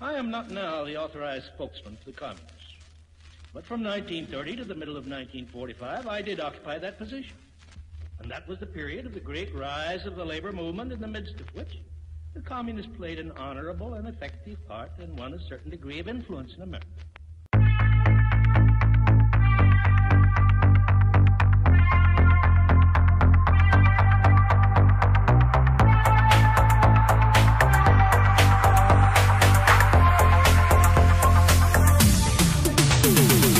I am not now the authorized spokesman for the communists. But from 1930 to the middle of 1945, I did occupy that position. And that was the period of the great rise of the labor movement in the midst of which the communists played an honorable and effective part and won a certain degree of influence in America. Thank you.